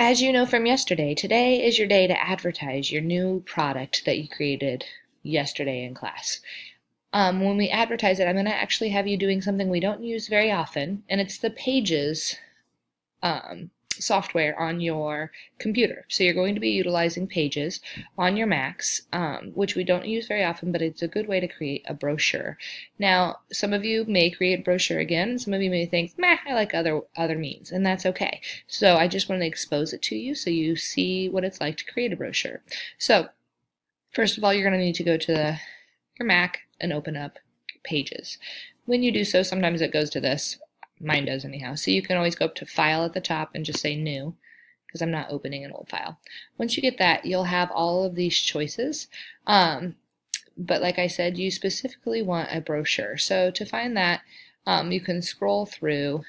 As you know from yesterday, today is your day to advertise your new product that you created yesterday in class. Um, when we advertise it, I'm going to actually have you doing something we don't use very often, and it's the Pages um, software on your computer. So you're going to be utilizing Pages on your Macs, um, which we don't use very often, but it's a good way to create a brochure. Now, some of you may create brochure again. Some of you may think, meh, I like other other means, and that's okay. So I just want to expose it to you so you see what it's like to create a brochure. So first of all, you're going to need to go to the, your Mac and open up Pages. When you do so, sometimes it goes to this Mine does anyhow. So you can always go up to File at the top and just say New, because I'm not opening an old file. Once you get that, you'll have all of these choices. Um, but like I said, you specifically want a brochure. So to find that, um, you can scroll through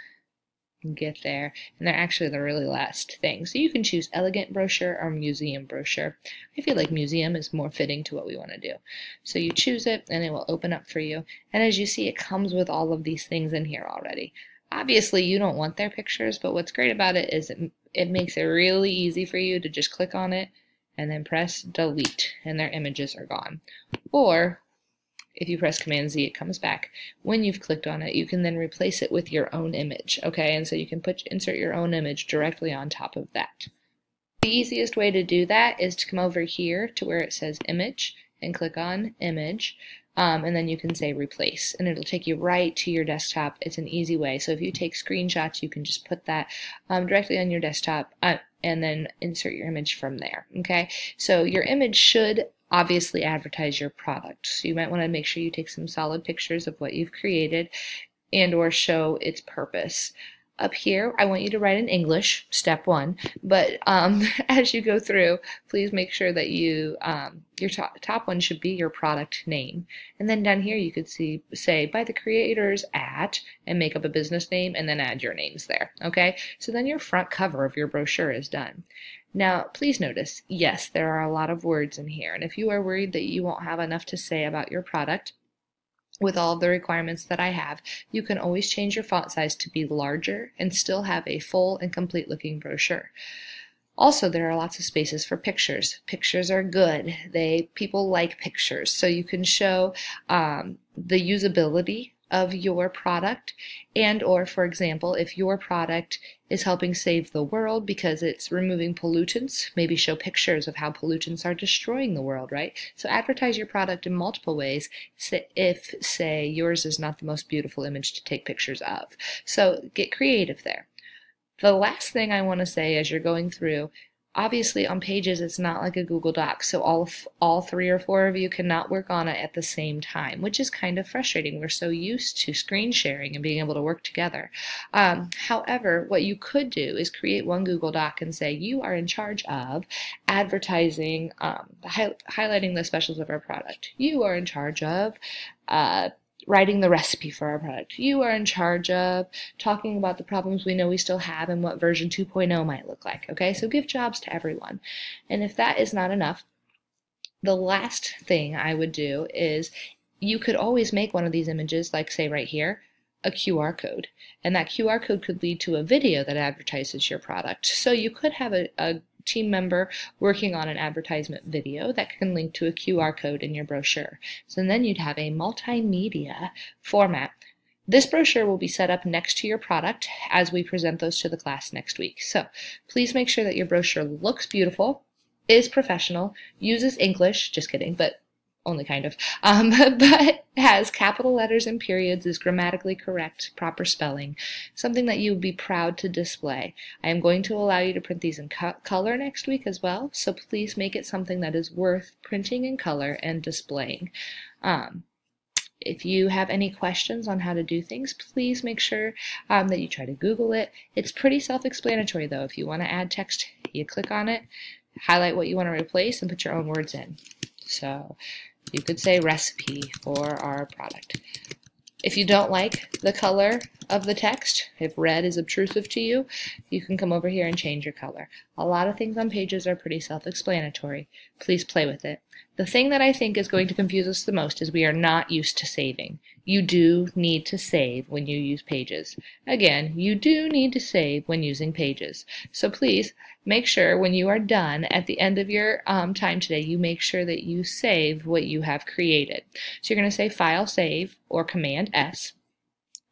and get there. And they're actually the really last thing. So you can choose elegant brochure or museum brochure. I feel like museum is more fitting to what we want to do. So you choose it and it will open up for you. And as you see, it comes with all of these things in here already. Obviously, you don't want their pictures, but what's great about it is it, it makes it really easy for you to just click on it and then press delete and their images are gone. Or if you press Command Z, it comes back. When you've clicked on it, you can then replace it with your own image, okay? And so you can put insert your own image directly on top of that. The easiest way to do that is to come over here to where it says image and click on image um, and then you can say replace and it'll take you right to your desktop. It's an easy way. So if you take screenshots, you can just put that um, directly on your desktop uh, and then insert your image from there. Okay, so your image should obviously advertise your product. So you might want to make sure you take some solid pictures of what you've created and or show its purpose up here, I want you to write in English, step one, but um, as you go through, please make sure that you, um, your top, top one should be your product name. And then down here you could see, say, by the creators at, and make up a business name, and then add your names there, okay? So then your front cover of your brochure is done. Now, please notice, yes, there are a lot of words in here, and if you are worried that you won't have enough to say about your product, with all the requirements that I have, you can always change your font size to be larger and still have a full and complete looking brochure. Also, there are lots of spaces for pictures. Pictures are good. They people like pictures, so you can show um, the usability of your product and or for example if your product is helping save the world because it's removing pollutants maybe show pictures of how pollutants are destroying the world right? So advertise your product in multiple ways if say yours is not the most beautiful image to take pictures of. So get creative there. The last thing I want to say as you're going through Obviously on Pages it's not like a Google Doc, so all, all three or four of you cannot work on it at the same time, which is kind of frustrating. We're so used to screen sharing and being able to work together. Um, however, what you could do is create one Google Doc and say you are in charge of advertising, um, hi highlighting the specials of our product. You are in charge of uh, writing the recipe for our product. You are in charge of talking about the problems we know we still have and what version 2.0 might look like. Okay, so give jobs to everyone. And if that is not enough, the last thing I would do is you could always make one of these images, like say right here, a QR code. And that QR code could lead to a video that advertises your product. So you could have a, a team member working on an advertisement video that can link to a QR code in your brochure. So then you'd have a multimedia format. This brochure will be set up next to your product as we present those to the class next week. So please make sure that your brochure looks beautiful, is professional, uses English, just kidding, but only kind of, um, but has capital letters and periods, is grammatically correct, proper spelling, something that you would be proud to display. I am going to allow you to print these in co color next week as well, so please make it something that is worth printing in color and displaying. Um, if you have any questions on how to do things, please make sure um, that you try to Google it. It's pretty self-explanatory though. If you want to add text, you click on it, highlight what you want to replace, and put your own words in. So you could say recipe for our product. If you don't like the color of the text. If red is obtrusive to you, you can come over here and change your color. A lot of things on pages are pretty self-explanatory. Please play with it. The thing that I think is going to confuse us the most is we are not used to saving. You do need to save when you use pages. Again, you do need to save when using pages. So please make sure when you are done at the end of your um, time today, you make sure that you save what you have created. So you're going to say File Save or Command S.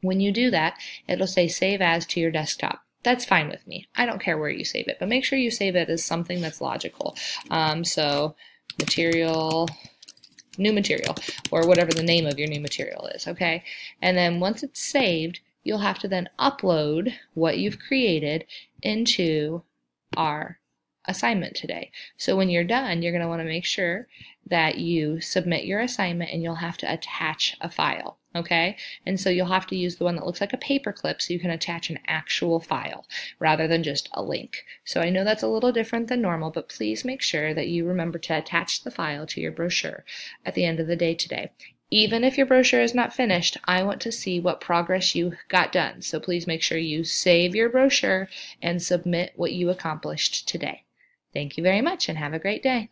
When you do that, it'll say Save As to your desktop that's fine with me. I don't care where you save it, but make sure you save it as something that's logical. Um, so material, new material, or whatever the name of your new material is, okay? And then once it's saved, you'll have to then upload what you've created into our assignment today. So when you're done, you're going to want to make sure that you submit your assignment and you'll have to attach a file okay? And so you'll have to use the one that looks like a paperclip so you can attach an actual file rather than just a link. So I know that's a little different than normal, but please make sure that you remember to attach the file to your brochure at the end of the day today. Even if your brochure is not finished, I want to see what progress you got done. So please make sure you save your brochure and submit what you accomplished today. Thank you very much and have a great day.